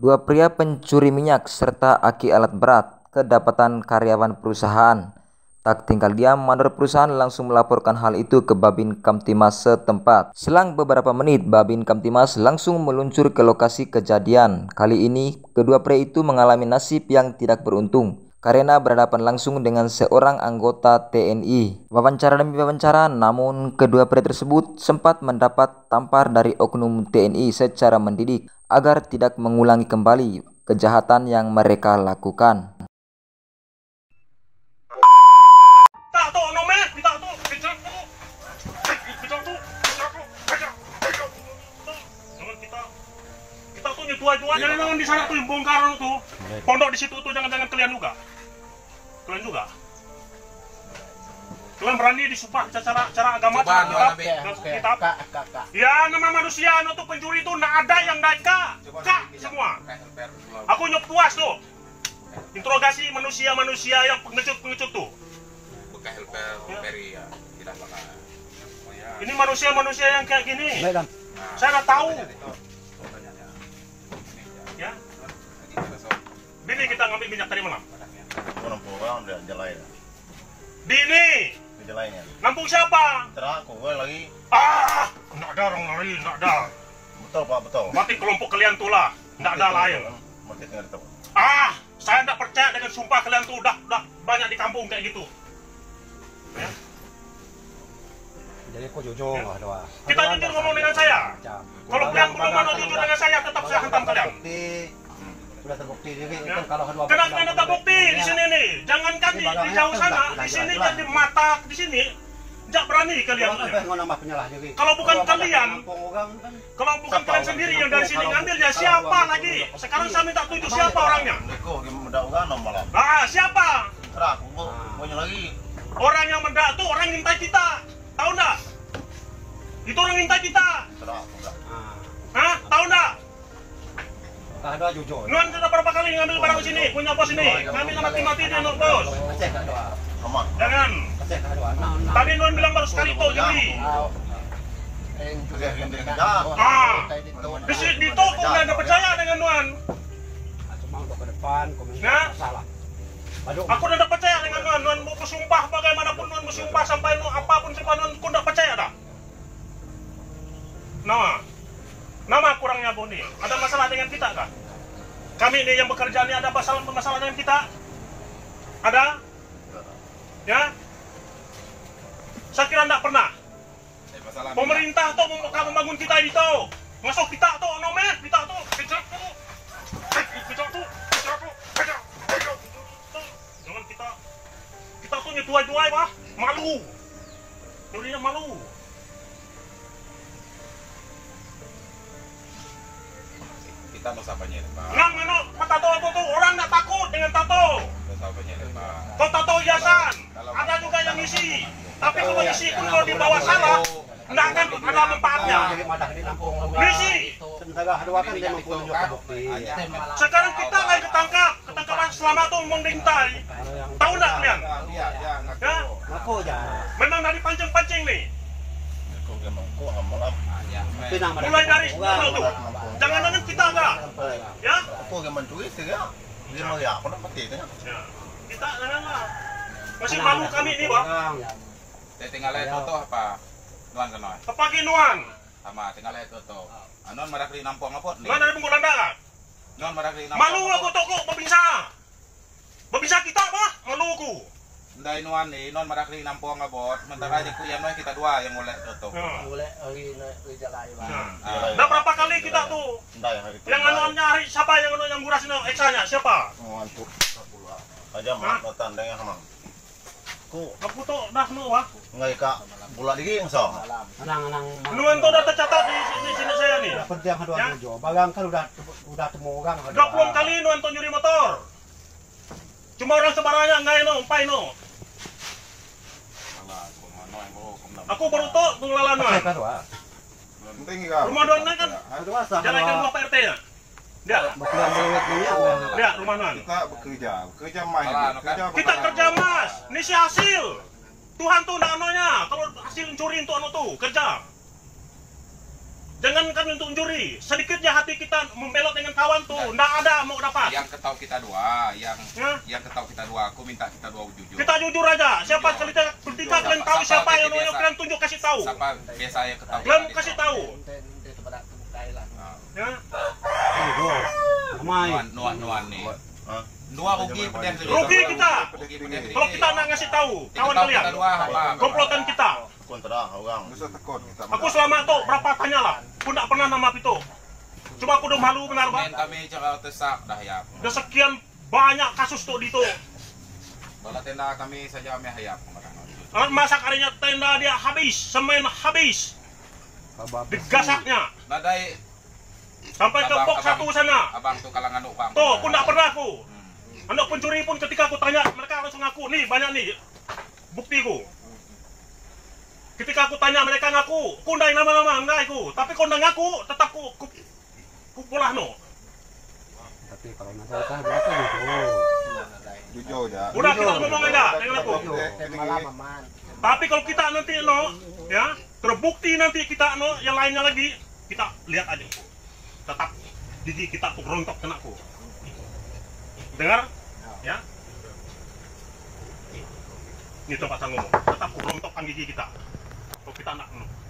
Dua pria pencuri minyak serta aki alat berat kedapatan karyawan perusahaan. Tak tinggal diam, mandor perusahaan langsung melaporkan hal itu ke Babin Kamtimas setempat. Selang beberapa menit, Babin Kamtimas langsung meluncur ke lokasi kejadian. Kali ini, kedua pria itu mengalami nasib yang tidak beruntung karena berhadapan langsung dengan seorang anggota TNI. Wawancara demi wawancara, namun kedua pria tersebut sempat mendapat tampar dari oknum TNI secara mendidik agar tidak mengulangi kembali kejahatan yang mereka lakukan. Kita tuh nyetua tua jangan jangan di sana tuh bongkar tuh. Pondok di situ tuh jangan jangan kalian juga. Kalian juga. Kalian berani disumpah cara cara agama Coba, cara coba, kitab. Nabi. dan kitab ya nama manusia tuh pencuri itu nggak ada yang naik kak. Kak semua. Aku nyok puas tuh. Interogasi manusia-manusia yang pengecut-pengecut tuh. Bekas helper peri ya. Tidak bakal ya ini manusia-manusia yang kayak gini. Nah, saya udah tahu Bini kita ngambil minyak tadi malam. Orang pulang udah jelain. Bini, Di jelainnya. nampung siapa? Terang aku gue lagi. Ah, nggak ada orang lain, nggak ada. Betul pak betul. Mati kelompok kalian tuh lah, nggak ada lain. Mati tinggal itu. Ah, saya nggak percaya dengan sumpah kalian tuh udah, udah banyak di kampung kayak gitu. Ya. Jadi kok jujur Ya. doa. Kita jujur ngomong dengan saya. Kalau kalian belum mau jujur dengan saya, tetap saya hantam kalian. Sudah terbukti jadi Ya. itu kalau kedua Kenapa anda terbukti di sini nih? Jangankan di, di jauh sana, di sini jadi mata di sini, nggak berani kalian. Kalau bukan kalian, orang kan Kalau bukan kalian sendiri yang dari sini ngambilnya, siapa lagi? Sekarang saya minta tunjuk siapa orangnya. Ah, siapa? Lagi. Orang yang mendak tuh orang ngintai kita. Tahu nggak? Itu orang ngintai kita. Enggak. ah, Hah? Tahu nggak? Doa jujur. Nuan sudah berapa kali ngambil barang di sini? Punya bos ini. Ngambil mati-mati dia nuk bos. Aceh kak doa. Aman. Jangan. Nah, nah. Tadi Nuan bilang baru sekali tuh jadi. Ah, di sini di toko nggak ada percaya dengan Nuan. Ah, Cuma untuk ke depan, komentar Ya. salah. Aduh, Aku udah percaya dengan Nuan. Nuan mau bersumpah bagaimanapun Nuan bersumpah sampai Nuan apa pun sumpah Nuan, aku udah percaya dah. Nama, nama Boni. Ada masalah dengan kita kah? Kami ini yang bekerja ini ada masalah masalah dengan kita? Ada? Ya? Saya kira tidak pernah. Eh, Pemerintah tuh kamu bangun kita ini tuh. Masuk kita tuh nomet, kita tuh kejar tuh. Kejar tuh, kejar tuh, kejar, tuh. Jangan kita kita tuh nyetua-tua ya, malu. Nyurinya malu. Kita mau sapanya ini pak Nang mana Pak tato aku tuh orang nggak takut dengan tato. mau sapanya ini pak Kau tato hiasan, ada juga yang ngisi. Tapi kalau ngisi pun kalau dibawa salah, nggak akan ada manfaatnya. Ngisi. Kan. Sekarang kita lagi ketangkap, ketangkapan selama tuh mengintai. Tahu nggak kalian? iya iya ngaku Ya, memang dari pancing-pancing nih. Mulai dari dulu tuh. Jangan-jangan kita Ya? Duit sih ya? Dia mau ya, aku nak mati itu ya. Ya. Kita lah. Masih malu kami. Orang. Saya tinggal lihat foto apa nuan kan nuan Kepagi nuan. sama tinggal lihat foto anon marah di nampung apa nih Nuan dari Bungkulanda. nuan marah di nampung Malu aku toko babinsa. Babinsa kita, Pak. Malu aku. Ndai nuan nih non marah di nampung abot mentara di kuyan nuan kita dua yang mulai Ya. Boleh hari ini jalan Ya. Ah, Udah berapa kali kita tuh hari yang anu nyari siapa yang anu yang ngurasin eksanya siapa? Ngantuk. Aja mah nonton dengan hamang. Ku Aku tuh dah nu wah. ngai ka bulan lagi yang so. Anang-anang. Nuan tuh udah tercatat di sini, sini saya nih. Seperti yang kedua Ya. jujur. Bagang kan udah udah temu orang. 20 kali nuan tuh nyuri motor. Cuma orang sebarangnya enggak no, umpai no. Aku baru tahu tuh lalan Saya mah. kedua. Penting. Rumah doang kan? Jalan ke rumah Pak RT ya. Minyak. dia rumah nan. Kita bekerja, bekerja main, bekerja Kita kerja mas, ini si hasil. Tuhan tuh nak anonya, kalau hasil curi untuk anu tuh kerja. Kan untuk curi, sedikitnya hati kita membelot dengan kawan tuh, ndak ada mau dapat. Yang ketau kita dua, yang Ya. yang ketau kita dua, aku minta kita dua jujur. Kita jujur aja, siapa Jujur. ketika, kalian tahu Siapa- yang biasa? kalian tunjuk kasih tahu. Siapa biasa yang ketau? Kalian kasih tahu. Ya. Ramai. Nuan, nuan, nuan nih. Dua rugi. Rugi kita. Kalau kita nggak ngasih tahu kawan kalian, komplotan kita. Kontra orang. Bisa tekun kita. Aku selama itu berapa tanya lah, aku nggak pernah nama itu. Cuma aku udah malu benar pak. kami cara tesak dah ya. Udah sekian banyak kasus tuh di itu. Bala tenda kami saja kami hayap. Masak harinya tenda dia habis, semen habis, digasaknya Nadai sampai ke box abang. satu sana. abang tuh kalangan upang. Tuh, aku nggak pernah aku. Anak pencuri pun ketika aku tanya, mereka harus ngaku. Nih banyak nih buktiku. Ketika aku tanya mereka ngaku, aku ndak nama-nama enggak aku. Tapi kau ndak ngaku, tetap ku ku, ku pulah no. Tapi kalau masalah berapa jujur. Jujur ya. Udah kita ngomong aja dengan aku. Aman. Tapi kalau kita nanti no, ya terbukti nanti kita no, yang lainnya lagi kita lihat aja. Tetap gigi kita tuh rontok kena aku. Dengar? Ya. Ini tempat saya ngomong. Tetap ku rontokkan gigi kita. Kalau kita nak no.